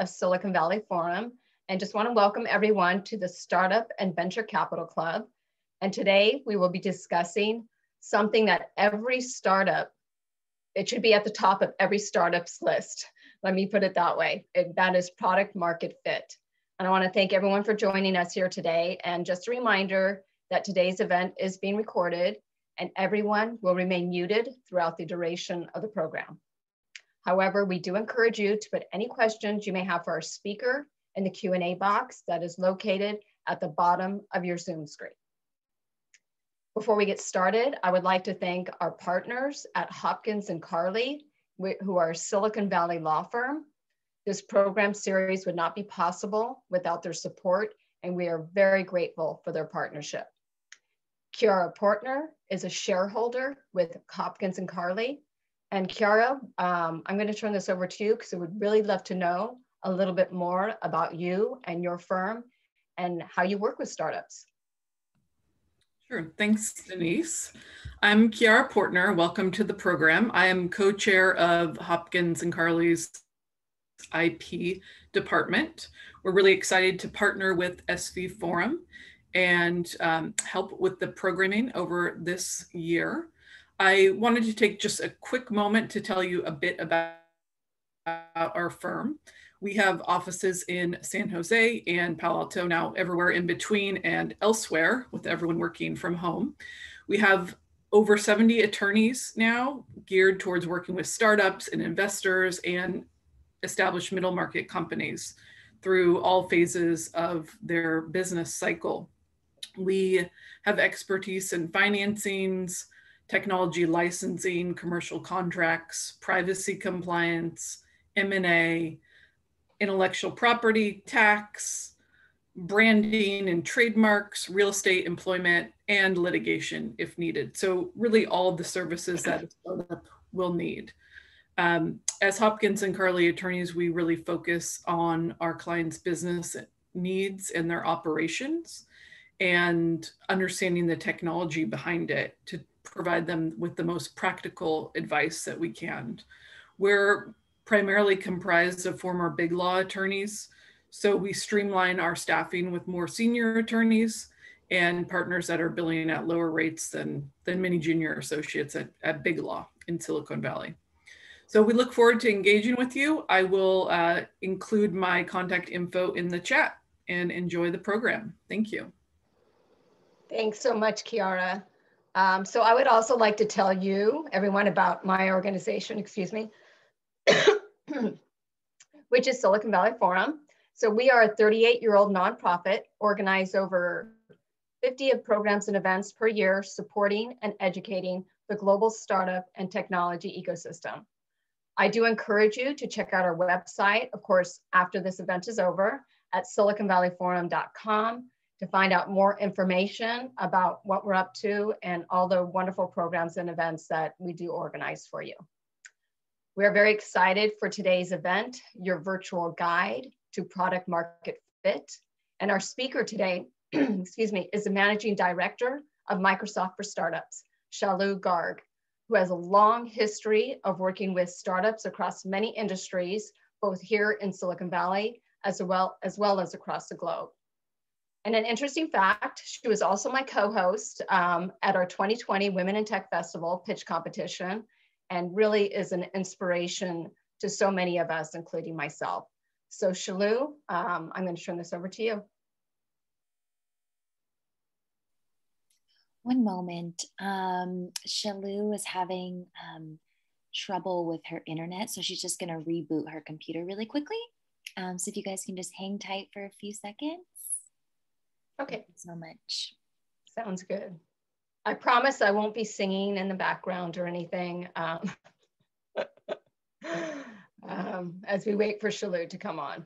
of Silicon Valley Forum and just want to welcome everyone to the Startup and Venture Capital Club. And today we will be discussing something that every startup, it should be at the top of every startup's list. Let me put it that way. It, that is product market fit. And I want to thank everyone for joining us here today. And just a reminder that today's event is being recorded and everyone will remain muted throughout the duration of the program. However, we do encourage you to put any questions you may have for our speaker in the Q&A box that is located at the bottom of your Zoom screen. Before we get started, I would like to thank our partners at Hopkins and Carley, who are a Silicon Valley law firm. This program series would not be possible without their support, and we are very grateful for their partnership. Chiara Portner is a shareholder with Hopkins and Carley. And Chiara, um, I'm going to turn this over to you because I would really love to know a little bit more about you and your firm and how you work with startups. Sure. Thanks, Denyse. I'm Chiara Portner. Welcome to the program. I am co-chair of Hopkins and Carley's IP department. We're really excited to partner with SV Forum and um, help with the programming over this year. I wanted to take just a quick moment to tell you a bit about our firm. We have offices in San Jose and Palo Alto, now everywhere in between and elsewhere, with everyone working from home. We have over 70 attorneys now geared towards working with startups and investors and established middle market companies through all phases of their business cycle. We have expertise in financings, technology licensing, commercial contracts, privacy compliance, M&A, intellectual property, tax, branding and trademarks, real estate employment, and litigation if needed. So really all the services that a startup will need. Um, as Hopkins and Carley attorneys, we really focus on our clients' business needs and their operations and understanding the technology behind it to provide them with the most practical advice that we can. We're primarily comprised of former big law attorneys, so we streamline our staffing with more senior attorneys and partners that are billing at lower rates than, than many junior associates at, at big law in Silicon Valley. So we look forward to engaging with you. I will uh, include my contact info in the chat and enjoy the program. Thank you. Thanks so much, Chiara. Um, so I would also like to tell you, everyone, about my organization, excuse me, which is Silicon Valley Forum. So we are a 38-year-old nonprofit organized over 50 of programs and events per year supporting and educating the global startup and technology ecosystem. I do encourage you to check out our website, of course, after this event is over at siliconvalleyforum.com to find out more information about what we're up to and all the wonderful programs and events that we do organize for you. We are very excited for today's event, your virtual guide to product market fit. And our speaker today, excuse me, is the managing director of Microsoft for Startups, Shaloo Garg, who has a long history of working with startups across many industries, both here in Silicon Valley, as well as, well as across the globe. And an interesting fact, she was also my co-host um, at our 2020 Women in Tech Festival pitch competition and really is an inspiration to so many of us, including myself. So Shaloo, um, I'm gonna turn this over to you. One moment. Um, Shaloo is having um, trouble with her internet, so she's just gonna reboot her computer really quickly. Um, so if you guys can just hang tight for a few seconds. Okay. so much. Sounds good. I promise I won't be singing in the background or anything um, um, as we wait for Shaloo to come on.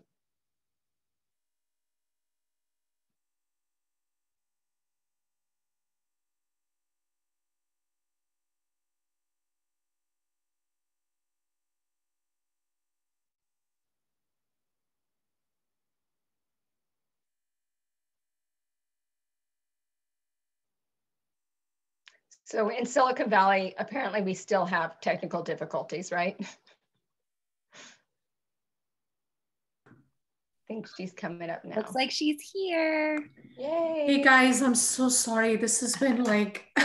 So in Silicon Valley, apparently we still have technical difficulties, right? I think she's coming up now. Looks like she's here. Yay. Hey guys, I'm so sorry. This has been like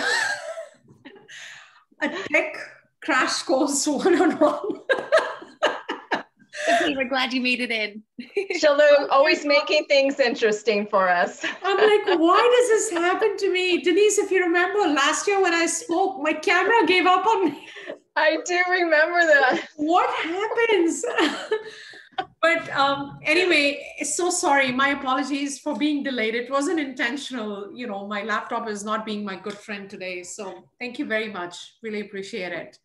a tech crash course one on one. Okay, we're glad you made it in. Shaloo, always making things interesting for us. I'm like, why does this happen to me? Denyse, if you remember last year when I spoke, my camera gave up on me. I do remember that. What happens? but um, anyway, so sorry. My apologies for being delayed. It wasn't intentional. You know, my laptop is not being my good friend today. So thank you very much. Really appreciate it.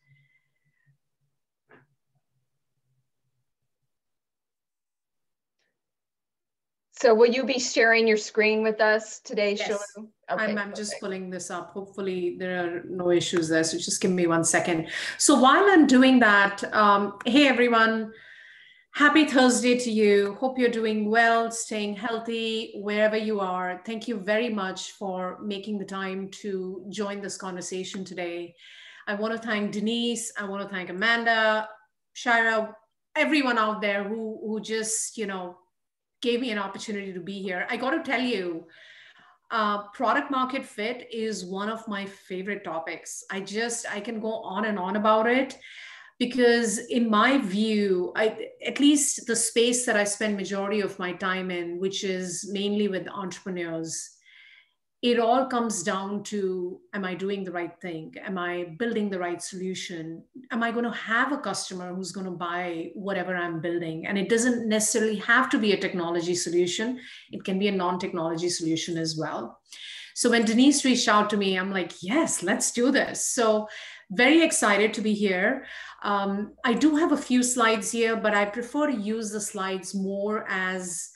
So will you be sharing your screen with us today, Yes. Shaloo? Okay, I'm, I'm just pulling this up. Hopefully there are no issues there. So just give me one second. So while I'm doing that, um, hey everyone, happy Thursday to you. Hope you're doing well, staying healthy wherever you are. Thank you very much for making the time to join this conversation today. I want to thank Denyse. I want to thank Amanda, Shira, everyone out there who who just you know gave me an opportunity to be here. I got to tell you, uh, product market fit is one of my favorite topics. I just I can go on and on about it because in my view, I at least the space that I spend majority of my time in, which is mainly with entrepreneurs, it all comes down to am I doing the right thing? Am I building the right solution? Am I going to have a customer who's going to buy whatever I'm building? And it doesn't necessarily have to be a technology solution, it can be a non technology solution as well. So when Denyse reached out to me, I'm like, yes, let's do this. So very excited to be here. Um, I do have a few slides here, but I prefer to use the slides more as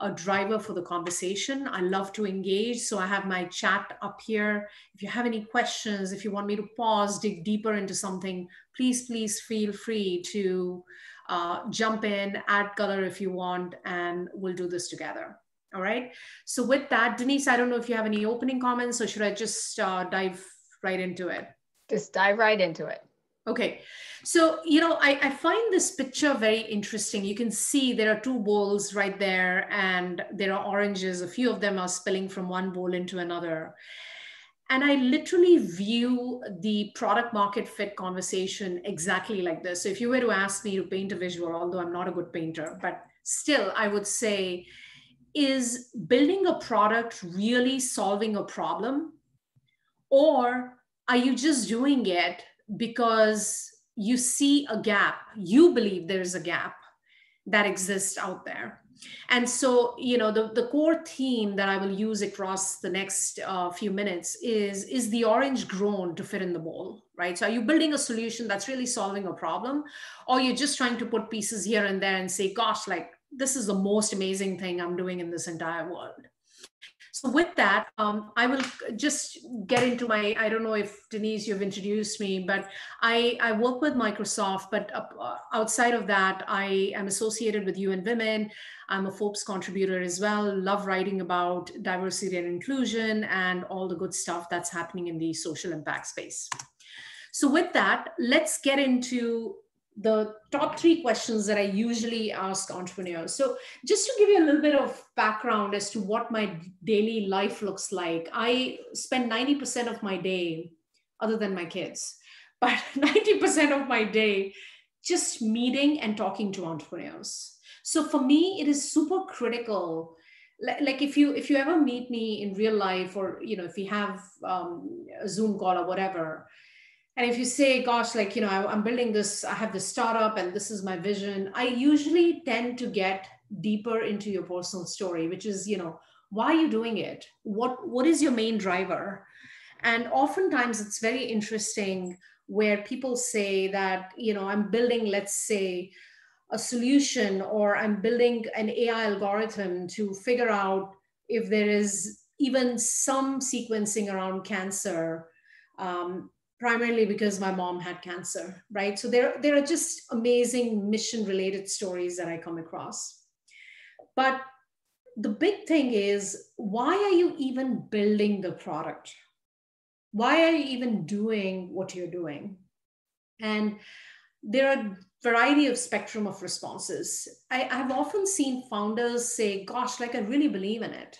a driver for the conversation. I love to engage. So I have my chat up here. If you have any questions, if you want me to pause, dig deeper into something, please, please feel free to uh, jump in, add color if you want, and we'll do this together. All right. So with that, Denyse, I don't know if you have any opening comments or should I just uh, dive right into it? Just dive right into it. Okay, so you know, I, I find this picture very interesting. You can see there are two bowls right there, and there are oranges. A few of them are spilling from one bowl into another. And I literally view the product market fit conversation exactly like this. So if you were to ask me to paint a visual, although I'm not a good painter, but still, I would say, is building a product really solving a problem? Or are you just doing it because you see a gap. You believe there is a gap that exists out there. And so you know the, the core theme that i will use across the next uh, few minutes is is the orange grown to fit in the bowl right? So are you building a solution that's really solving a problem or you're just trying to put pieces here and there and say gosh like this is the most amazing thing i'm doing in this entire world with that, um, I will just get into my, I don't know if Denyse, you've introduced me, but I, I work with Microsoft, but uh, outside of that, I am associated with UN Women. I'm a Forbes contributor as well, love writing about diversity and inclusion and all the good stuff that's happening in the social impact space. So with that, let's get into the top three questions that I usually ask entrepreneurs. So, just to give you a little bit of background as to what my daily life looks like, I spend 90% of my day, other than my kids, but 90% of my day just meeting and talking to entrepreneurs. So, for me, it is super critical like if you if you ever meet me in real life or you know if we have um, a zoom call or whatever and if you say gosh like you know I, i'm building this i have this startup and this is my vision i usually tend to get deeper into your personal story which is you know why are you doing it? What what is your main driver? And oftentimes it's very interesting where people say that you know i'm building let's say a solution or i'm building an ai algorithm to figure out if there is even some sequencing around cancer um, primarily because my mom had cancer, right? So there, there are just amazing mission related stories that I come across. But the big thing is why are you even building the product? Why are you even doing what you're doing? And there are variety of spectrum of responses. I, I've often seen founders say, gosh, like I really believe in it.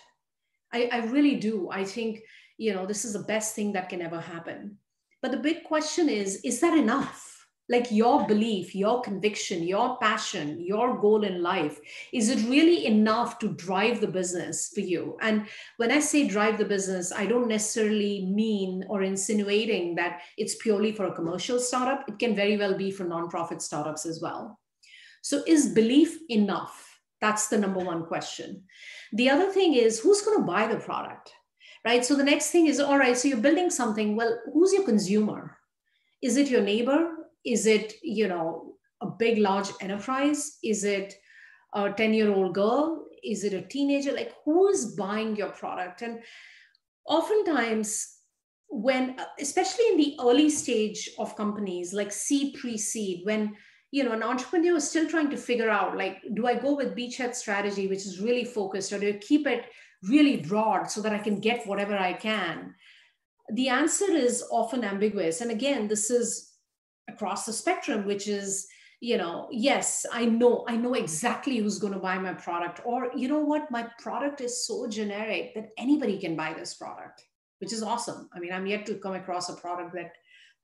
I, I really do. I think, you know, this is the best thing that can ever happen. But the big question is, is that enough? like your belief, your conviction, your passion, your goal in life, is it really enough to drive the business for you? And when I say drive the business, I don't necessarily mean or insinuating that it's purely for a commercial startup. It can very well be for nonprofit startups as well. So, is belief enough? That's the number one question. The other thing is who's going to buy the product? Right. So, the next thing is all right, so you're building something. Well, who's your consumer? Is it your neighbor? is it you know a big large enterprise is it a 10 year old girl is it a teenager like who is buying your product and oftentimes when especially in the early stage of companies like seed pre-seed when you know an entrepreneur is still trying to figure out like do i go with beachhead strategy which is really focused or do I keep it really broad so that i can get whatever i can. The answer is often ambiguous. And again this is across the spectrum which is you know yes i know i know exactly who's going to buy my product. Or you know what? My product is so generic that anybody can buy this product which is awesome. I mean i'm yet to come across a product that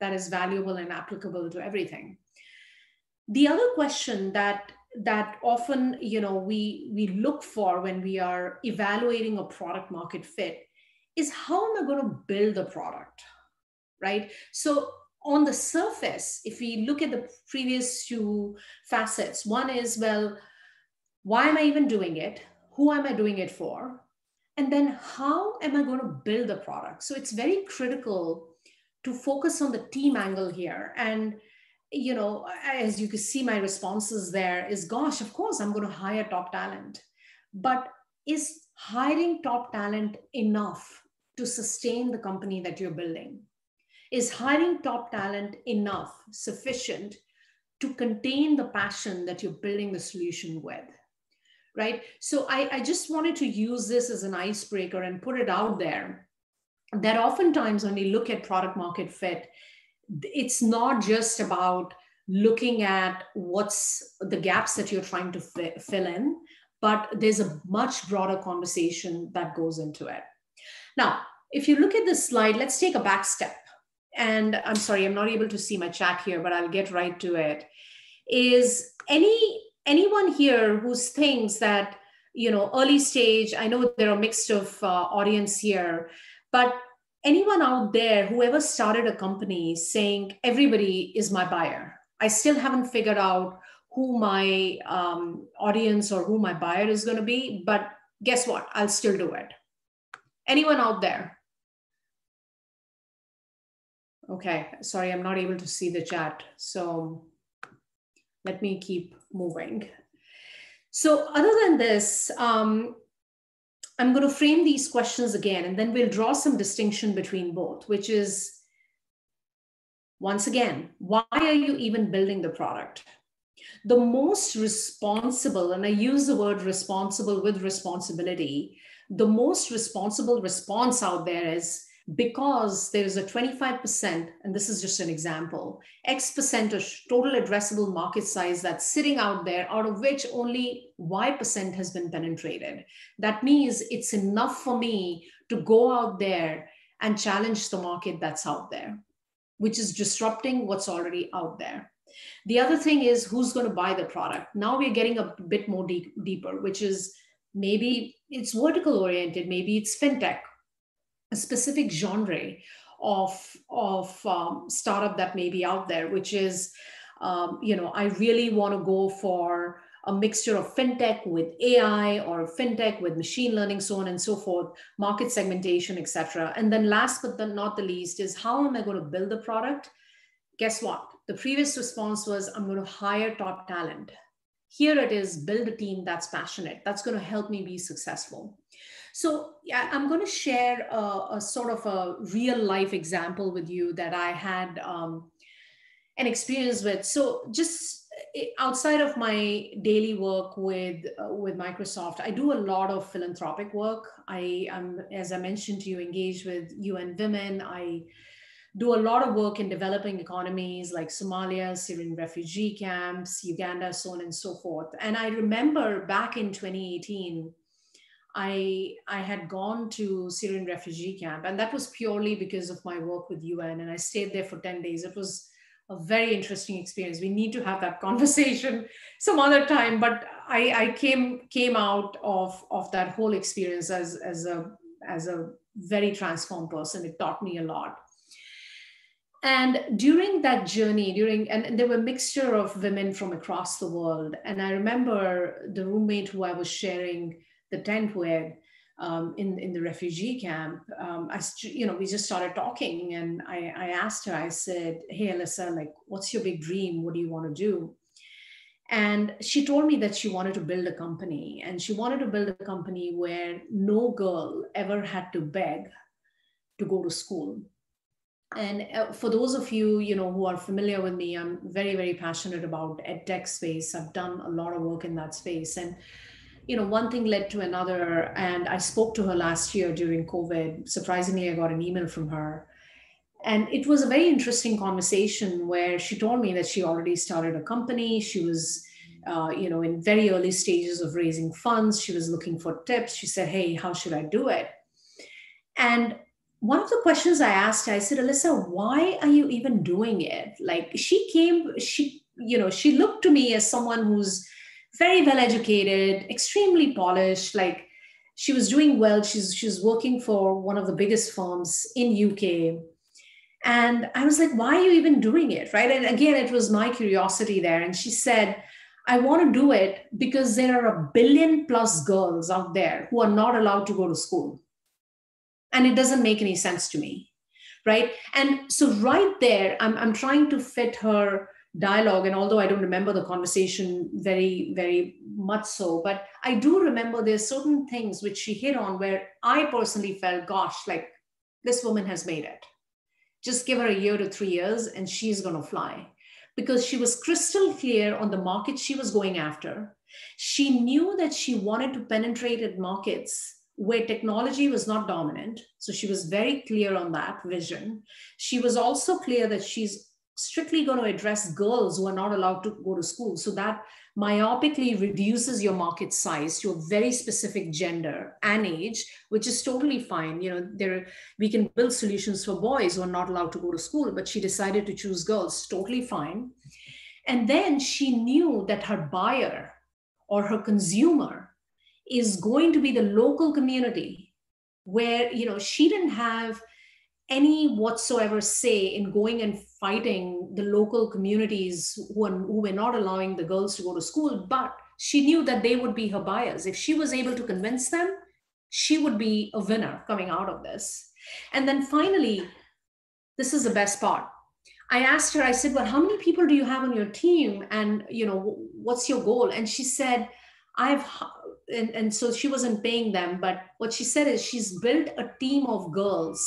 that is valuable and applicable to everything. The other question that that often you know we we look for when we are evaluating a product market fit is how am i going to build the product right so on the surface, if we look at the previous two facets, one is, well, why am I even doing it? Who am I doing it for? And then how am I going to build the product? So it's very critical to focus on the team angle here. And, you know, as you can see, my responses there is, gosh, of course, I'm going to hire top talent. But is hiring top talent enough to sustain the company that you're building? is hiring top talent enough, sufficient to contain the passion that you're building the solution with? Right. So I, I just wanted to use this as an icebreaker and put it out there that oftentimes when we look at product market fit, it's not just about looking at what's the gaps that you're trying to fill in, but there's a much broader conversation that goes into it. Now, if you look at this slide, let's take a back step and I'm sorry, I'm not able to see my chat here, but I'll get right to it. Is any anyone here who thinks that you know early stage? I know there are a mixed of uh, audience here, but anyone out there who ever started a company saying everybody is my buyer? I still haven't figured out who my um, audience or who my buyer is going to be, but guess what? I'll still do it. Anyone out there? Okay, sorry, I'm not able to see the chat. So let me keep moving. So other than this, um, I'm going to frame these questions again, and then we'll draw some distinction between both, which is, once again, why are you even building the product? The most responsible, and I use the word responsible with responsibility, the most responsible response out there is, because there is a 25%, and this is just an example, X percent of total addressable market size that's sitting out there, out of which only Y percent has been penetrated. That means it's enough for me to go out there and challenge the market that's out there, which is disrupting what's already out there. The other thing is who's going to buy the product. Now we're getting a bit more deep, deeper, which is maybe it's vertical oriented, maybe it's fintech, a specific genre of of um, startup that may be out there, which is, um, you know, I really want to go for a mixture of fintech with AI or fintech with machine learning, so on and so forth, market segmentation, etc. And then last but not the least is how am I going to build the product? Guess what? The previous response was I'm going to hire top talent. Here it is, build a team that's passionate. That's going to help me be successful. So yeah, I'm going to share a, a, sort of a real life example with you that I had um, an experience with. So just eh, outside of my daily work with uh, with Microsoft, I do a lot of philanthropic work. I am, as I mentioned to you, engaged with UN Women. I do a lot of work in developing economies like Somalia, Syrian refugee camps, Uganda, so on and so forth. And I remember back in 2018, I, I had gone to Syrian refugee camp, and that was purely because of my work with UN. And I stayed there for 10 days. It was a very interesting experience. We need to have that conversation some other time. But I, I came came out of, of that whole experience as, as a as a very transformed person. It taught me a lot and during that journey during and, there were a mixture of women from across the world and i remember the roommate who i was sharing the tent with um, in, in the refugee camp um, i you know we just started talking and I, I asked her i said hey alyssa like what's your big dream? What do you want to do? And she told me that she wanted to build a company and she wanted to build a company where no girl ever had to beg to go to school. And uh, for those of you you know who are familiar with me i'm very very passionate about ed tech space. I've done a lot of work in that space and you know one thing led to another and i spoke to her last year during covid. Surprisingly i got an email from her. And it was a very interesting conversation where she told me that she already started a company. She was uh, you know in very early stages of raising funds. She was looking for tips. She said hey how should i do it? And one of the questions I asked, I said, Alyssa, why are you even doing it? Like she came, she, you know, she looked to me as someone who's very well educated, extremely polished, like she was doing well. She's she's working for one of the biggest firms in UK. And I was like, why are you even doing it? Right. And again, it was my curiosity there. And she said, I want to do it because there are a billion plus girls out there who are not allowed to go to school and it doesn't make any sense to me right and so right there i'm, I'm trying to fit her dialogue and although i don't remember the conversation very very much so but i do remember there's certain things which she hit on where i personally felt gosh like this woman has made it just give her a year to three years and she's going to fly because she was crystal clear on the market she was going after she knew that she wanted to penetrate at markets where technology was not dominant. So she was very clear on that vision. She was also clear that she's strictly going to address girls who are not allowed to go to school. So that myopically reduces your market size to a very specific gender and age, which is totally fine. You know, there we can build solutions for boys who are not allowed to go to school, but she decided to choose girls, totally fine. And then she knew that her buyer or her consumer is going to be the local community where you know she didn't have any whatsoever say in going and fighting the local communities who, are, who were not allowing the girls to go to school but she knew that they would be her buyers. If she was able to convince them she would be a winner coming out of this. And then finally this is the best part. I asked her i said well how many people do you have on your team? And you know what's your goal? And she said i've and, and so she wasn't paying them. But what she said is she's built a team of girls,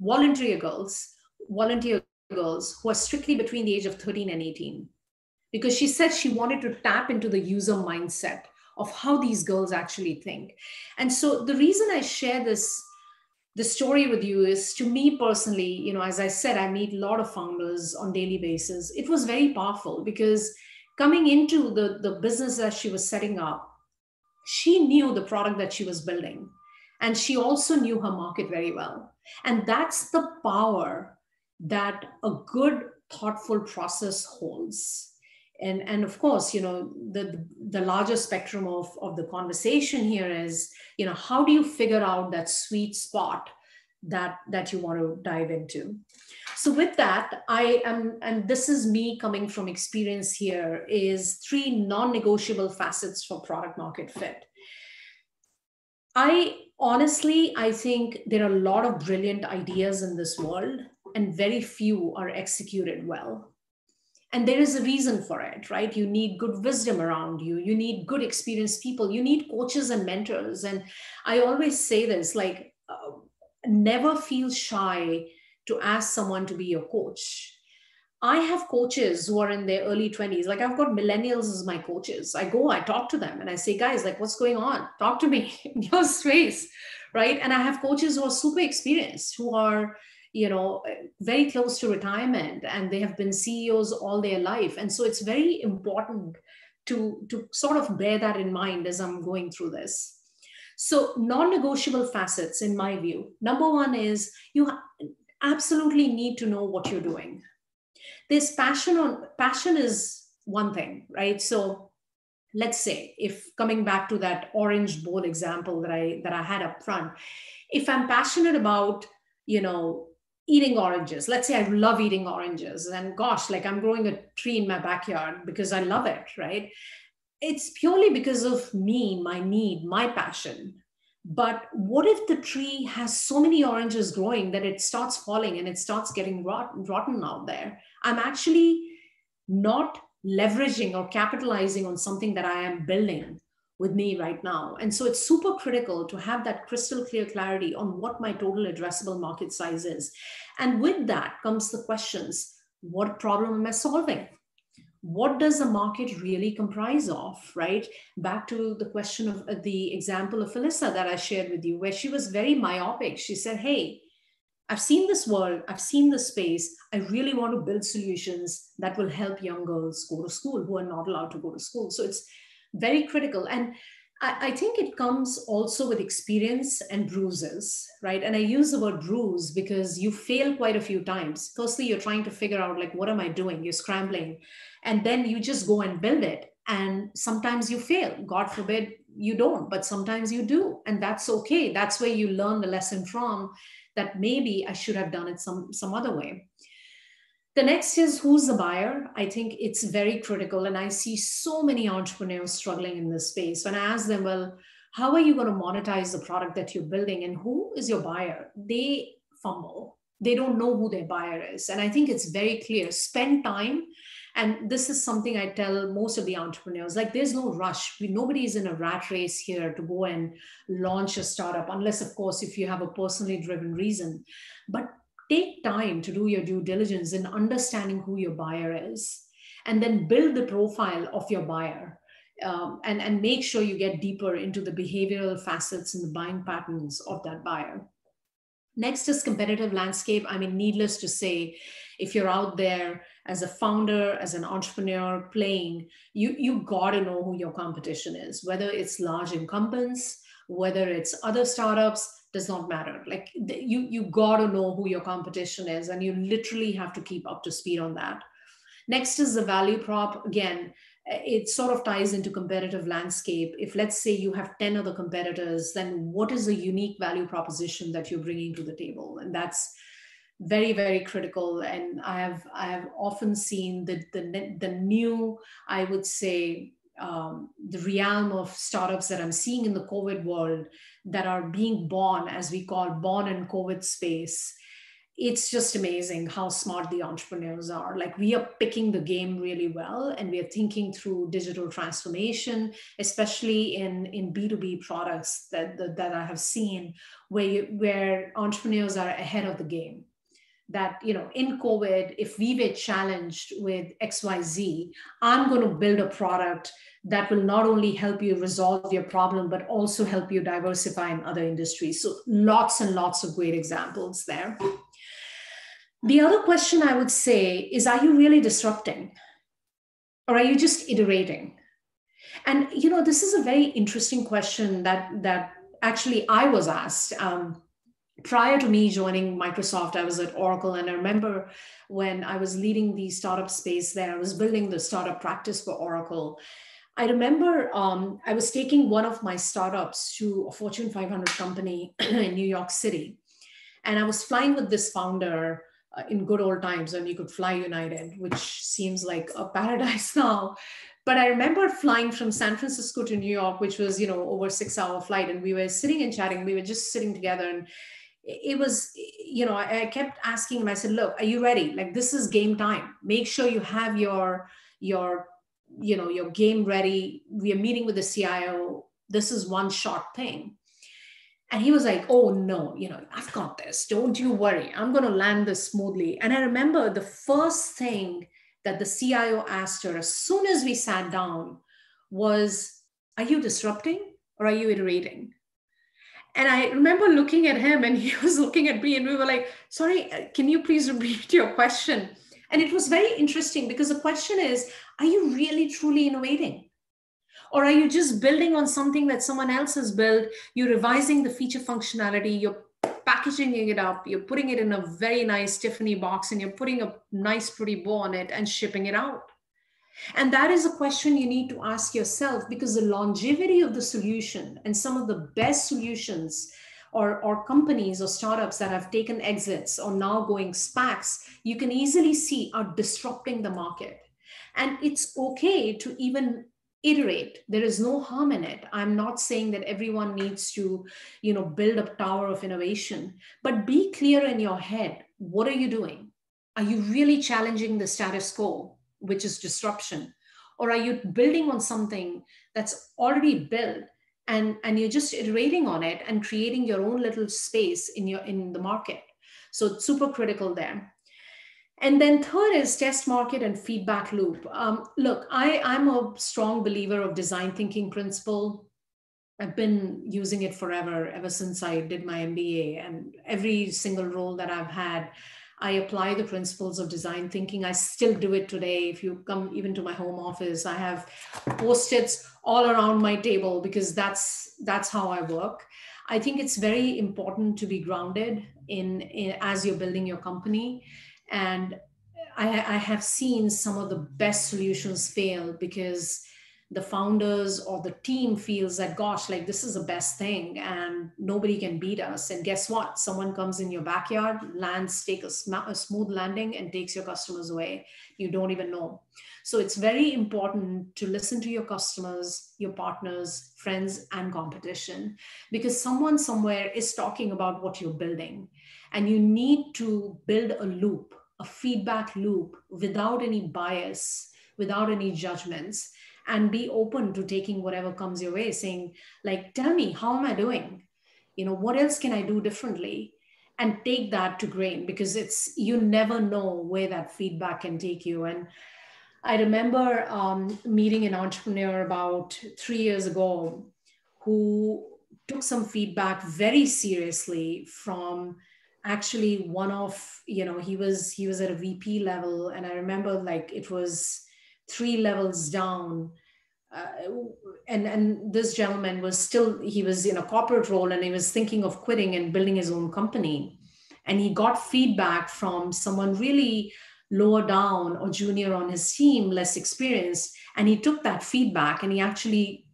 volunteer girls, volunteer girls who are strictly between the age of 13 and 18. Because she said she wanted to tap into the user mindset of how these girls actually think. And so the reason I share this the story with you is to me personally, you know, as I said, I meet a lot of founders on daily basis. It was very powerful because coming into the, the business that she was setting up, she knew the product that she was building and she also knew her market very well. And that's the power that a good thoughtful process holds. And and of course you know the the larger spectrum of of the conversation here is you know how do you figure out that sweet spot that that you want to dive into? So with that i am and this is me coming from experience here is three non-negotiable facets for product market fit. I honestly i think there are a lot of brilliant ideas in this world and very few are executed well. And there is a reason for it right? You need good wisdom around you. You need good experienced people. You need coaches and mentors. And i always say this like uh, never feel shy to ask someone to be your coach. I have coaches who are in their early 20s. Like I've got millennials as my coaches. I go, I talk to them and I say, guys, like, what's going on? Talk to me in your space. Right. And I have coaches who are super experienced, who are, you know very close to retirement and they have been ceos all their life and so it's very important to to sort of bear that in mind as i'm going through this so non-negotiable facets in my view number one is you absolutely need to know what you're doing this passion on passion is one thing right? So let's say if coming back to that orange bowl example that i that i had up front if i'm passionate about you know eating oranges let's say i love eating oranges and gosh like i'm growing a tree in my backyard because i love it right? It's purely because of me my need my passion but what if the tree has so many oranges growing that it starts falling and it starts getting rot- rotten out there i'm actually not leveraging or capitalizing on something that i am building with me right now. And so it's super critical to have that crystal clear clarity on what my total addressable market size is. And with that comes the questions what problem am I solving? What does the market really comprise of, right? Back to the question of uh, the example of Alyssa that I shared with you, where she was very myopic. She said, Hey, I've seen this world, I've seen this space. I really want to build solutions that will help young girls go to school who are not allowed to go to school. So it's very critical. And I, I think it comes also with experience and bruises, right? And I use the word bruise because you fail quite a few times. Firstly, you're trying to figure out, like, what am I doing? You're scrambling. And then you just go and build it. And sometimes you fail. God forbid you don't, but sometimes you do. And that's okay. That's where you learn the lesson from that maybe I should have done it some, some other way. The next is who's the buyer? I think it's very critical. And I see so many entrepreneurs struggling in this space. When I ask them, well, how are you going to monetize the product that you're building and who is your buyer? They fumble. They don't know who their buyer is. And I think it's very clear. Spend time. And this is something I tell most of the entrepreneurs like, there's no rush. We, nobody is in a rat race here to go and launch a startup, unless, of course, if you have a personally driven reason. But take time to do your due diligence in understanding who your buyer is and then build the profile of your buyer um, and, and make sure you get deeper into the behavioral facets and the buying patterns of that buyer. Next is competitive landscape. I mean needless to say if you're out there as a founder as an entrepreneur playing you you got to know who your competition is whether it's large incumbents whether it's other startups does not matter. Like you you got to know who your competition is and you literally have to keep up to speed on that. Next is the value prop. Again it sort of ties into competitive landscape. If let's say you have 10 other competitors then what is the unique value proposition that you're bringing to the table? And that's very very critical. And i have i have often seen the the, the new i would say um, the realm of startups that I'm seeing in the COVID world that are being born, as we call born in COVID space, it's just amazing how smart the entrepreneurs are. Like we are picking the game really well, and we are thinking through digital transformation, especially in in B two B products that, that that I have seen, where you, where entrepreneurs are ahead of the game that you know in covid if we were challenged with xyz i'm going to build a product that will not only help you resolve your problem, but also help you diversify in other industries. So, lots and lots of great examples there. The other question I would say is Are you really disrupting? Or are you just iterating? And you know, this is a very interesting question that that actually I was asked. Um, prior to me joining Microsoft, I was at Oracle, and I remember when I was leading the startup space there, I was building the startup practice for Oracle. I remember um, I was taking one of my startups to a Fortune 500 company in New York City. And I was flying with this founder uh, in good old times when you could fly United, which seems like a paradise now. But I remember flying from San Francisco to New York, which was, you know, over six hour flight. And we were sitting and chatting. We were just sitting together. And it was, you know, I, kept asking him, I said, look, are you ready? Like, this is game time. Make sure you have your, your you know your game ready. We are meeting with the cio this is one short thing. And he was like oh no you know i've got this. Don't you worry. I'm going to land this smoothly. And i remember the first thing that the cio asked her as soon as we sat down was are you disrupting or are you iterating And I remember looking at him and he was looking at me and we were like, sorry, uh, can you please repeat your question? And it was very interesting because the question is, are you really truly innovating? Or are you just building on something that someone else has built? You're revising the feature functionality, you're packaging it up, you're putting it in a very nice Tiffany box, and you're putting a nice, pretty bow on it and shipping it out. And that is a question you need to ask yourself because the longevity of the solution and some of the best solutions or, or companies or startups that have taken exits or now going SPACs, you can easily see are disrupting the market. And it's okay to even iterate. There is no harm in it. I'm not saying that everyone needs to you know build a tower of innovation but be clear in your head. What are you doing? Are you really challenging the status quo which is disruption or are you building on something that's already built and and you're just iterating on it and creating your own little space in your in the market so it's super critical there and then third is test market and feedback loop. Um, look, I, I'm a strong believer of design thinking principle. I've been using it forever, ever since I did my MBA. And every single role that I've had, I apply the principles of design thinking. I still do it today. If you come even to my home office, I have post-its all around my table because that's that's how I work. I think it's very important to be grounded in, in as you're building your company and I, I have seen some of the best solutions fail because the founders or the team feels that gosh like this is the best thing and nobody can beat us. And guess what? Someone comes in your backyard lands take a, sm- a, smooth landing and takes your customers away. You don't even know. So it's very important to listen to your customers your partners friends and competition. Because someone somewhere is talking about what you're building. And you need to build a loop a feedback loop without any bias, without any judgments, and be open to taking whatever comes your way, saying, like, tell me, how am I doing? You know, what else can I do differently? And take that to grain because it's, you never know where that feedback can take you. And I remember um, meeting an entrepreneur about three years ago who took some feedback very seriously from actually one of you know he was he was at a vp level and i remember like it was three levels down. Uh, and and this gentleman was still he was in a corporate role and he was thinking of quitting and building his own company. And he got feedback from someone really lower down or junior on his team less experienced. And he took that feedback and he actually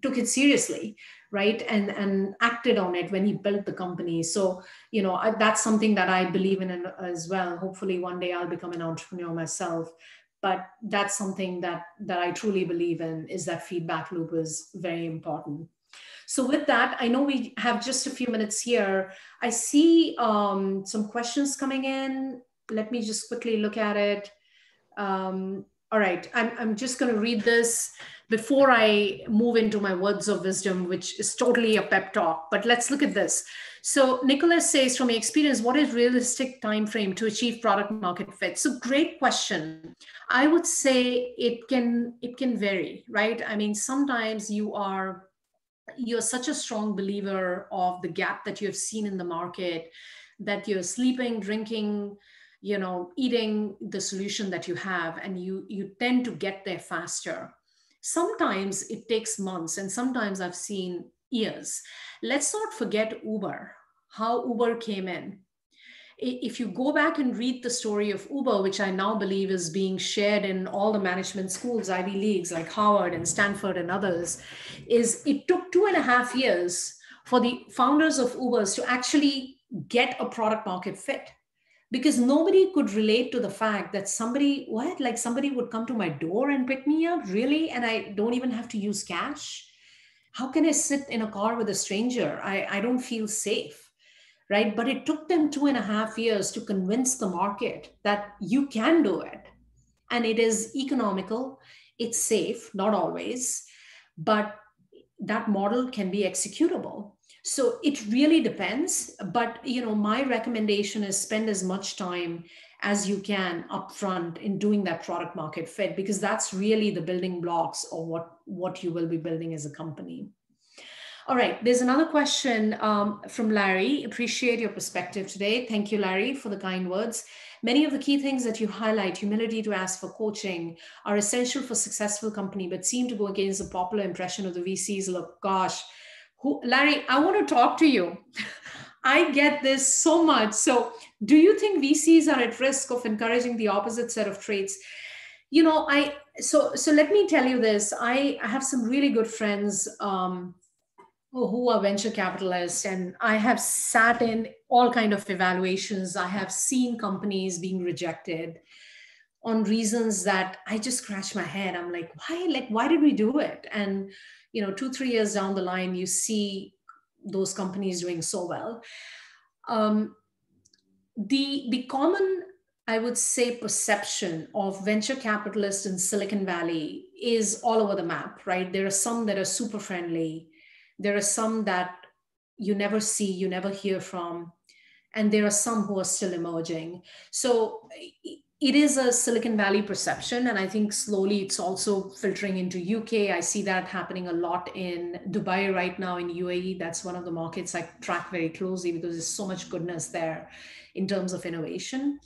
took it seriously right? And and acted on it when he built the company. So you know I, that's something that i believe in as well. Hopefully one day i'll become an entrepreneur myself but that's something that that i truly believe in is that feedback loop is very important. So with that i know we have just a few minutes here. I see um, some questions coming in. Let me just quickly look at it. Um, all right i'm, I'm just going to read this before I move into my words of wisdom, which is totally a pep talk. But let's look at this. So Nicholas says, from experience, what is realistic time frame to achieve product market fit? So great question. I would say it can it can vary, right? I mean, sometimes you are you're such a strong believer of the gap that you have seen in the market that you're sleeping, drinking, you know, eating the solution that you have, and you you tend to get there faster Sometimes it takes months, and sometimes I've seen years. Let's not forget Uber, how Uber came in. If you go back and read the story of Uber, which I now believe is being shared in all the management schools, Ivy Leagues like Harvard and Stanford and others, is it took two and a half years for the founders of Ubers to actually get a product market fit because nobody could relate to the fact that somebody what? Like somebody would come to my door and pick me up? Really? And i don't even have to use cash? How can i sit in a car with a stranger? I, I don't feel safe right? But it took them two and a half years to convince the market that you can do it. And it is economical. It's safe not always but that model can be executable so it really depends but you know my recommendation is spend as much time as you can upfront in doing that product market fit because that's really the building blocks of what what you will be building as a company All right, there's another question um, from Larry. Appreciate your perspective today. Thank you, Larry, for the kind words. Many of the key things that you highlight, humility to ask for coaching, are essential for successful company, but seem to go against the popular impression of the VCs. Look, gosh, who, Larry, I want to talk to you. I get this so much. So, do you think VCs are at risk of encouraging the opposite set of traits? You know, I so so let me tell you this. I, I have some really good friends um, who are venture capitalists and i have sat in all kind of evaluations i have seen companies being rejected on reasons that i just scratch my head i'm like why like why did we do it and you know two three years down the line you see those companies doing so well. Um, the the common i would say perception of venture capitalists in silicon valley is all over the map right? There are some that are super friendly. There are some that you never see, you never hear from, and there are some who are still emerging. So it is a Silicon Valley perception, and I think slowly it's also filtering into UK. I see that happening a lot in Dubai right now in UAE. That's one of the markets I track very closely because there's so much goodness there in terms of innovation.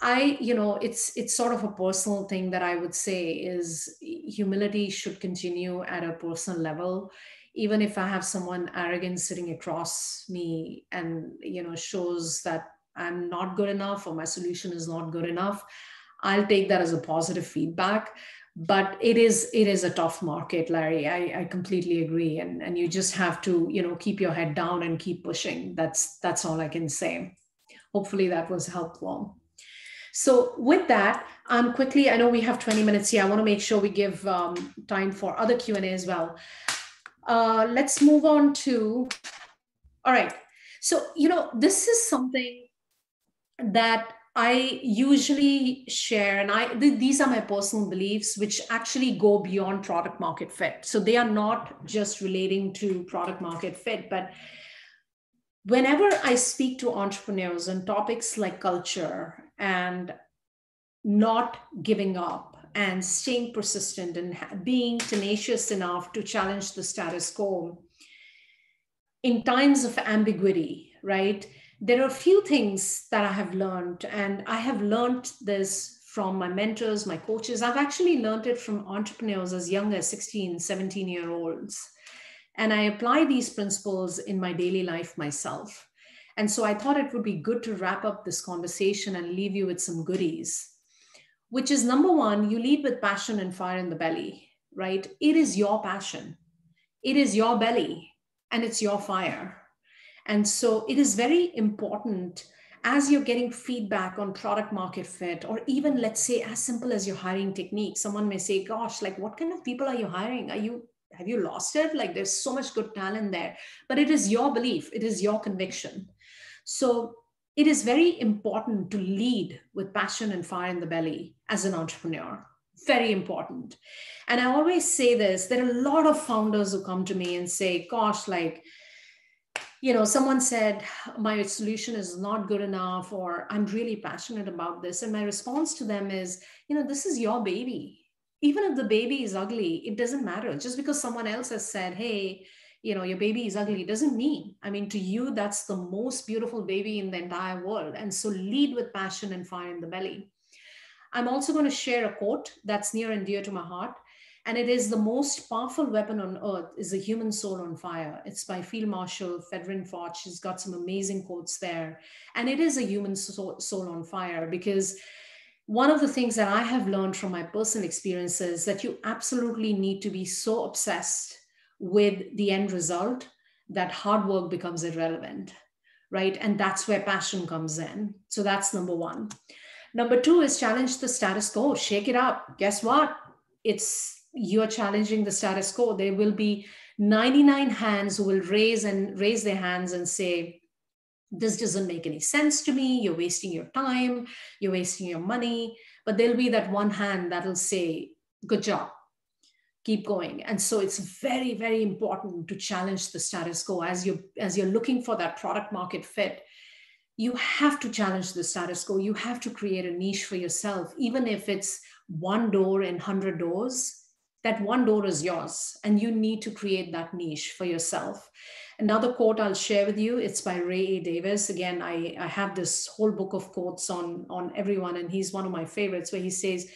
I, you know, it's it's sort of a personal thing that I would say is humility should continue at a personal level even if I have someone arrogant sitting across me and you know shows that I'm not good enough or my solution is not good enough, I'll take that as a positive feedback. But it is it is a tough market, Larry. I, I completely agree. And and you just have to, you know, keep your head down and keep pushing. That's that's all I can say. Hopefully that was helpful. So with that, um, quickly, I know we have 20 minutes here. I want to make sure we give um, time for other Q&A as well. Uh, let's move on to, all right. So, you know, this is something that I usually share, and I th- these are my personal beliefs, which actually go beyond product market fit. So they are not just relating to product market fit, but whenever I speak to entrepreneurs on topics like culture and not giving up and staying persistent and being tenacious enough to challenge the status quo in times of ambiguity, right? There are a few things that I have learned, and I have learned this from my mentors, my coaches. I've actually learned it from entrepreneurs as young as 16, 17 year olds. And I apply these principles in my daily life myself. And so I thought it would be good to wrap up this conversation and leave you with some goodies which is number one, you lead with passion and fire in the belly, right? It is your passion, it is your belly, and it's your fire. And so it is very important as you're getting feedback on product market fit, or even let's say as simple as your hiring technique. Someone may say, Gosh, like what kind of people are you hiring? Are you have you lost it? Like there's so much good talent there, but it is your belief, it is your conviction. So it is very important to lead with passion and fire in the belly as an entrepreneur. Very important. And I always say this there are a lot of founders who come to me and say, Gosh, like, you know, someone said, My solution is not good enough, or I'm really passionate about this. And my response to them is, You know, this is your baby. Even if the baby is ugly, it doesn't matter. Just because someone else has said, Hey, you know your baby is ugly doesn't mean i mean to you that's the most beautiful baby in the entire world and so lead with passion and fire in the belly i'm also going to share a quote that's near and dear to my heart and it is the most powerful weapon on earth is the human soul on fire it's by field marshal Ferdinand Foch he's got some amazing quotes there and it is a human soul, soul on fire because one of the things that i have learned from my personal experiences that you absolutely need to be so obsessed with the end result that hard work becomes irrelevant, right? And that's where passion comes in. So that's number one. Number two is challenge the status quo, shake it up. Guess what? It's you're challenging the status quo. There will be 99 hands who will raise and raise their hands and say, this doesn't make any sense to me. You're wasting your time, you're wasting your money. But there'll be that one hand that'll say, good job keep going and so it's very very important to challenge the status quo as you as you're looking for that product market fit you have to challenge the status quo you have to create a niche for yourself even if it's one door in 100 doors that one door is yours and you need to create that niche for yourself. Another quote i'll share with you it's by ray a. Davis. Again i, I have this whole book of quotes on on everyone and he's one of my favorites where he says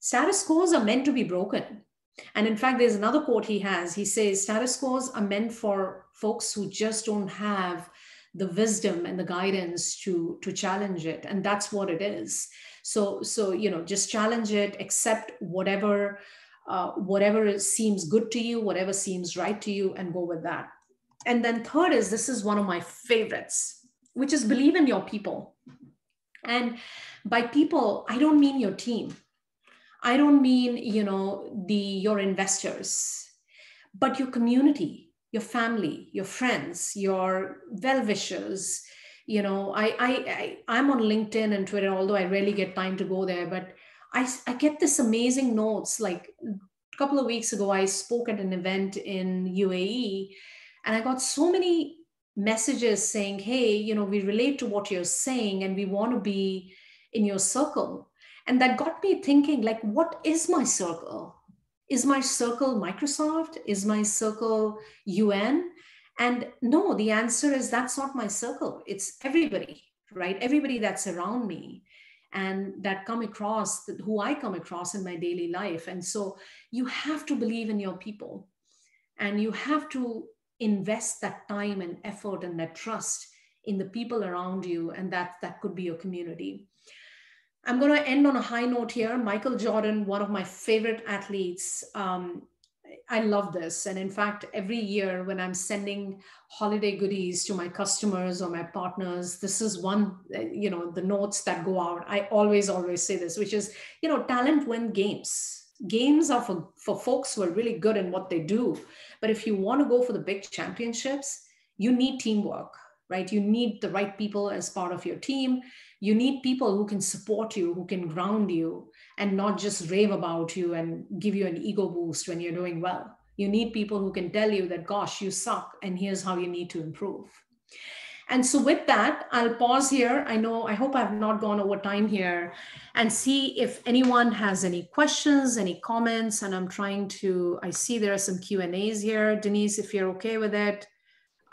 status quos are meant to be broken. And in fact there's another quote he has. He says status quos are meant for folks who just don't have the wisdom and the guidance to to challenge it. And that's what it is. So so you know just challenge it accept whatever uh, whatever seems good to you, whatever seems right to you, and go with that. And then third is this is one of my favorites, which is believe in your people. And by people, I don't mean your team. I don't mean, you know, the your investors, but your community, your family, your friends, your well-wishers. You know, I, I, I I'm on LinkedIn and Twitter, although I rarely get time to go there, but I, I get this amazing notes. Like a couple of weeks ago, I spoke at an event in UAE, and I got so many messages saying, Hey, you know, we relate to what you're saying, and we want to be in your circle. And that got me thinking, like, what is my circle? Is my circle Microsoft? Is my circle UN? And no, the answer is that's not my circle. It's everybody, right? Everybody that's around me and that come across who I come across in my daily life. And so you have to believe in your people and you have to invest that time and effort and that trust in the people around you. And that, that could be your community. I'm going to end on a high note here. Michael Jordan, one of my favorite athletes, um, I love this. And in fact, every year when I'm sending holiday goodies to my customers or my partners, this is one, uh, you know, the notes that go out. I always, always say this, which is, you know, talent win games. Games are for, for folks who are really good in what they do. But if you want to go for the big championships, you need teamwork, right? You need the right people as part of your team. You need people who can support you, who can ground you, and not just rave about you and give you an ego boost when you're doing well. You need people who can tell you that, gosh, you suck, and here's how you need to improve. And so, with that, I'll pause here. I know, I hope I've not gone over time here and see if anyone has any questions, any comments. And I'm trying to, I see there are some Q&As here. Denyse, if you're okay with it,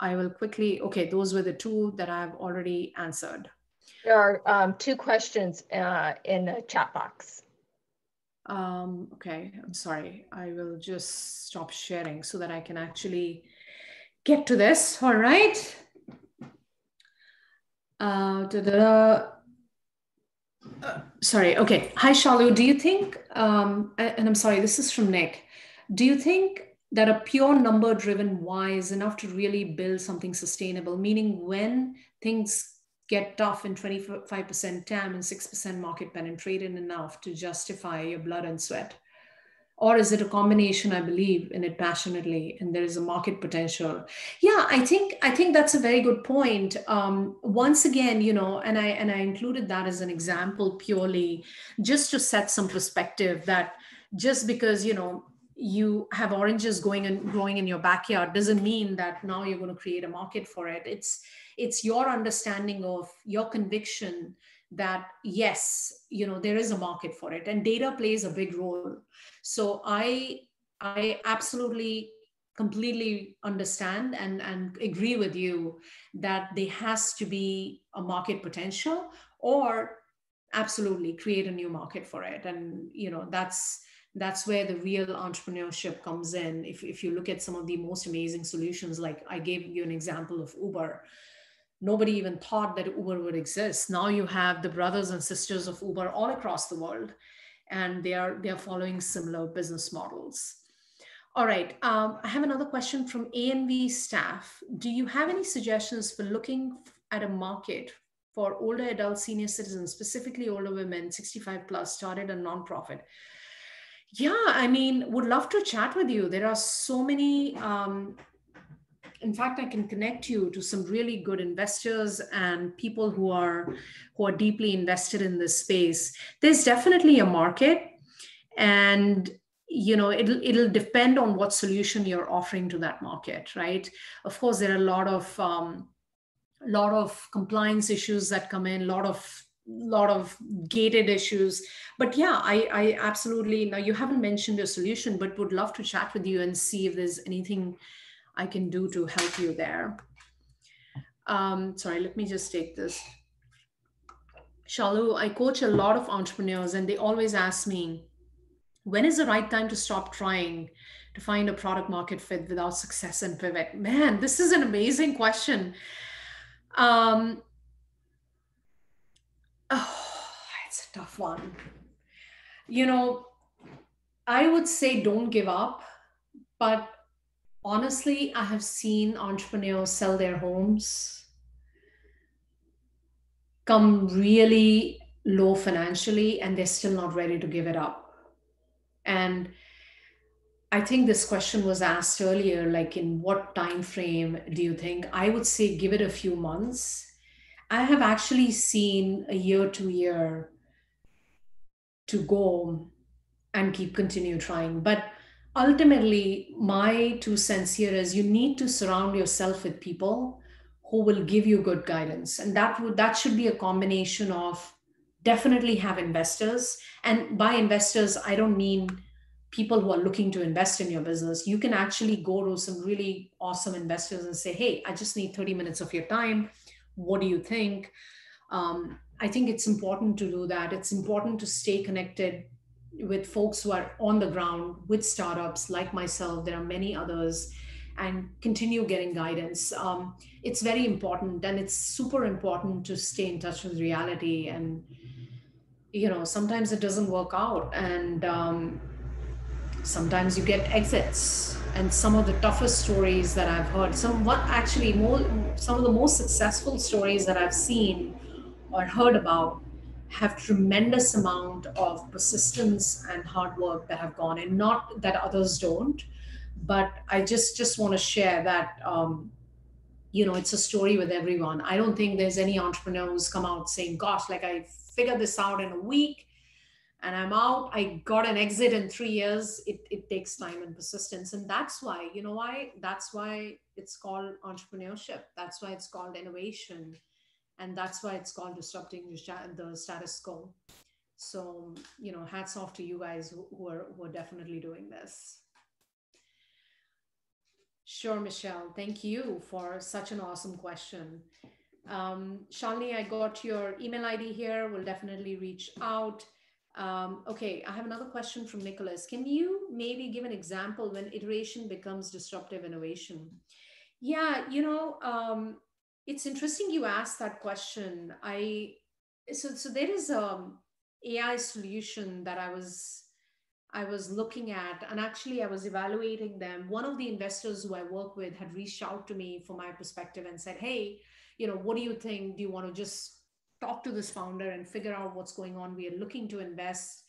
I will quickly, okay, those were the two that I've already answered. There are um, two questions uh, in the chat box. Um, okay, I'm sorry. I will just stop sharing so that I can actually get to this. All right. Uh, da, da. Uh, sorry. Okay. Hi, Shaloo. Do you think, um, and I'm sorry, this is from Nick. Do you think that a pure number driven why is enough to really build something sustainable? Meaning, when things get tough in 25% TAM and 6% market penetrated enough to justify your blood and sweat? Or is it a combination? I believe in it passionately, and there is a market potential. Yeah, I think I think that's a very good point. Um, once again, you know, and I and I included that as an example purely just to set some perspective that just because you know you have oranges going and growing in your backyard doesn't mean that now you're going to create a market for it. It's it's your understanding of your conviction that yes you know there is a market for it and data plays a big role. So i i absolutely completely understand and and agree with you that there has to be a market potential or absolutely create a new market for it. And you know that's that's where the real entrepreneurship comes in. If, if you look at some of the most amazing solutions like i gave you an example of uber nobody even thought that Uber would exist. Now you have the brothers and sisters of Uber all across the world, and they are they are following similar business models. All right, um, I have another question from ANV staff. Do you have any suggestions for looking at a market for older adult senior citizens, specifically older women, 65 plus, started a nonprofit? Yeah, I mean, would love to chat with you. There are so many um, in fact i can connect you to some really good investors and people who are who are deeply invested in this space. There's definitely a market and you know it'll it'll depend on what solution you're offering to that market right? Of course there are a lot of um, lot of compliance issues that come in a lot of lot of gated issues. But yeah i i absolutely now you haven't mentioned your solution but would love to chat with you and see if there's anything i can do to help you there. Um sorry let me just take this. Shaloo i coach a lot of entrepreneurs and they always ask me when is the right time to stop trying to find a product market fit without success and pivot? Man this is an amazing question. Um Oh, it's a tough one. You know, I would say don't give up, but honestly, I have seen entrepreneurs sell their homes, come really low financially, and they're still not ready to give it up. And I think this question was asked earlier like in what time frame do you think? I would say give it a few months I have actually seen a year to year to go and keep continue trying. But ultimately, my two cents here is you need to surround yourself with people who will give you good guidance. And that would that should be a combination of definitely have investors. And by investors, I don't mean people who are looking to invest in your business. You can actually go to some really awesome investors and say, hey, I just need 30 minutes of your time what do you think um, i think it's important to do that it's important to stay connected with folks who are on the ground with startups like myself there are many others and continue getting guidance. Um, it's very important and it's super important to stay in touch with reality and you know sometimes it doesn't work out and um, sometimes you get exits. And some of the toughest stories that i've heard some what actually more some of the most successful stories that i've seen or heard about have tremendous amount of persistence and hard work that have gone in not that others don't but i just just want to share that um, you know it's a story with everyone i don't think there's any entrepreneur who's come out saying gosh like i figured this out in a week and I'm out. I got an exit in three years. It, it takes time and persistence. And that's why, you know why? That's why it's called entrepreneurship. That's why it's called innovation. And that's why it's called disrupting the status quo. So, you know, hats off to you guys who, are, who are definitely doing this. Sure, Michelle. Thank you for such an awesome question. Um, Shalini, I got your email ID here. We'll definitely reach out. Um, okay, I have another question from Nicholas. Can you maybe give an example when iteration becomes disruptive innovation? Yeah, you know, um, it's interesting you asked that question. I so so there is a um, AI solution that I was I was looking at, and actually I was evaluating them. One of the investors who I work with had reached out to me for my perspective and said, "Hey, you know, what do you think? Do you want to just talk to this founder and figure out what's going on. We are looking to invest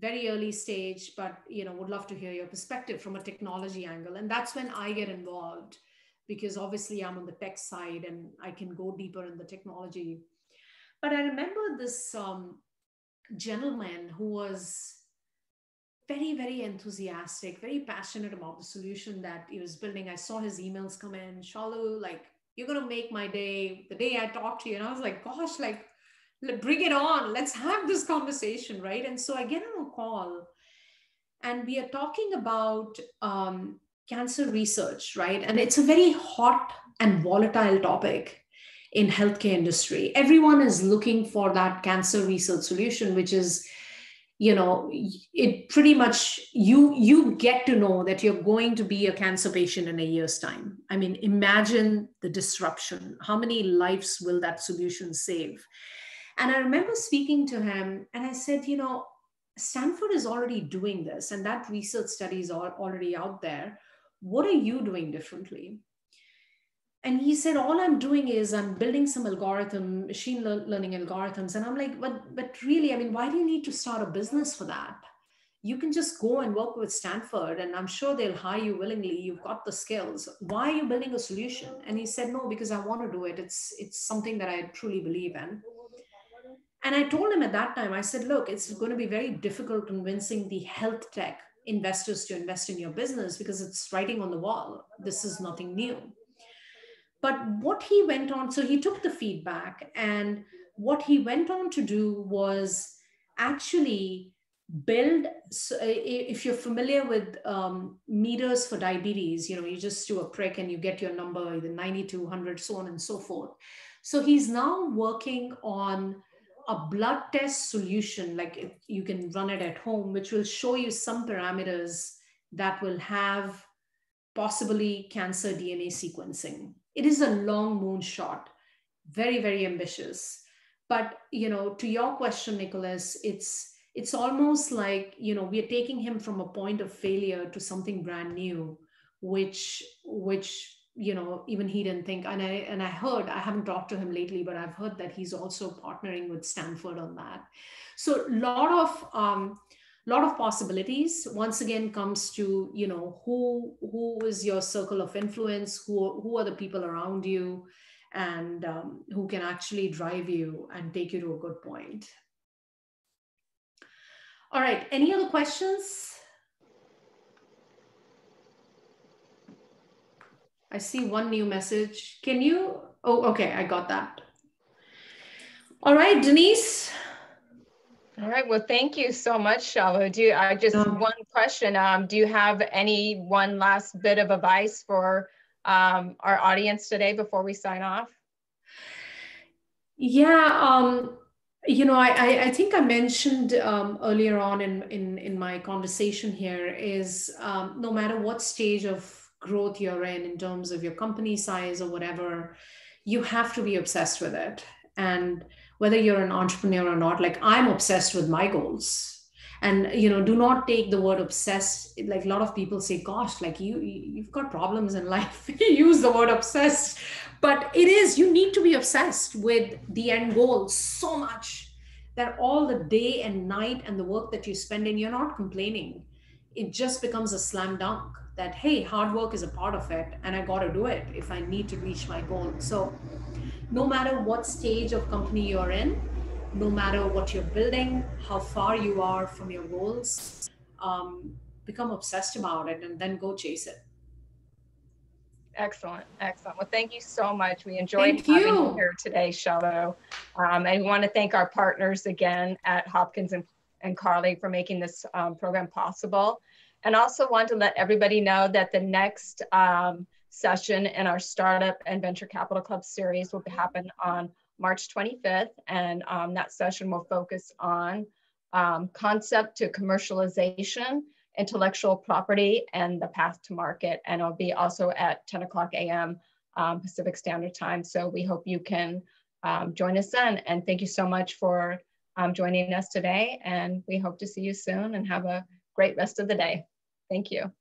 very early stage, but you know, would love to hear your perspective from a technology angle. And that's when I get involved because obviously I'm on the tech side and I can go deeper in the technology. But I remember this um, gentleman who was very, very enthusiastic, very passionate about the solution that he was building. I saw his emails come in, Shaloo, like, you're going to make my day the day I talk to you. And I was like, gosh, like, bring it on let's have this conversation right and so i get on a call and we are talking about um, cancer research right? And it's a very hot and volatile topic in healthcare industry. Everyone is looking for that cancer research solution which is you know it pretty much you you get to know that you're going to be a cancer patient in a year's time. I mean imagine the disruption. How many lives will that solution save? And I remember speaking to him and I said, you know, Stanford is already doing this and that research studies are already out there. What are you doing differently? And he said, all I'm doing is I'm building some algorithm, machine learning algorithms. And I'm like, but, but really, I mean, why do you need to start a business for that? You can just go and work with Stanford and I'm sure they'll hire you willingly. You've got the skills. Why are you building a solution? And he said, no, because I want to do it. It's, it's something that I truly believe in. And I told him at that time, I said, look, it's going to be very difficult convincing the health tech investors to invest in your business because it's writing on the wall. This is nothing new. But what he went on, so he took the feedback and what he went on to do was actually build so if you're familiar with um, meters for diabetes you know you just do a prick and you get your number either 90 to 100 so on and so forth so he's now working on a blood test solution like you can run it at home which will show you some parameters that will have possibly cancer dna sequencing. It is a long moonshot very very ambitious. But you know to your question nicholas it's it's almost like you know we're taking him from a point of failure to something brand new which which you know even he didn't think and i and i heard i haven't talked to him lately but i've heard that he's also partnering with stanford on that. So a lot of um lot of possibilities. Once again comes to you know who who is your circle of influence? Who who are the people around you? And um, who can actually drive you and take you to a good point. All right, any other questions? I see one new message. Can you, oh, okay, I got that. All right, Denyse. All right, well, thank you so much, Shaloo. Do you, I just, um, one question, um, do you have any one last bit of advice for um, our audience today before we sign off? Yeah, um, you know, I, I think I mentioned um, earlier on in, in, in my conversation here is um, no matter what stage of growth you're in, in terms of your company size or whatever, you have to be obsessed with it. And whether you're an entrepreneur or not, like I'm obsessed with my goals. And you know, do not take the word obsessed. Like a lot of people say, "Gosh, like you, you've got problems in life." You use the word obsessed, but it is you need to be obsessed with the end goal so much that all the day and night and the work that you spend in you're not complaining it just becomes a slam dunk that hey hard work is a part of it and i got to do it if i need to reach my goal so no matter what stage of company you're in no matter what you're building how far you are from your goals um, become obsessed about it and then go chase it Excellent, excellent. Well, thank you so much. We enjoyed thank having you. you here today, Shaloo. Um, and we want to thank our partners again at Hopkins and, and Carley for making this um, program possible. And also want to let everybody know that the next um, session in our Startup and Venture Capital Club series will happen on March 25th. And um, that session will focus on um, concept to commercialization intellectual property and the path to market. And it'll be also at 10 o'clock a.m. Um, Pacific Standard Time. So we hope you can um, join us then. And thank you so much for um, joining us today. And we hope to see you soon and have a great rest of the day. Thank you.